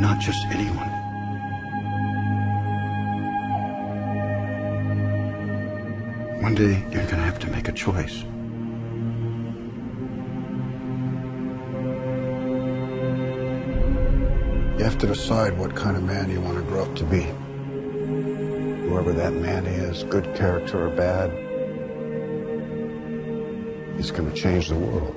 not just anyone. One day, you're going to have to make a choice. You have to decide what kind of man you want to grow up to be. Whoever that man is, good character or bad, he's going to change the world.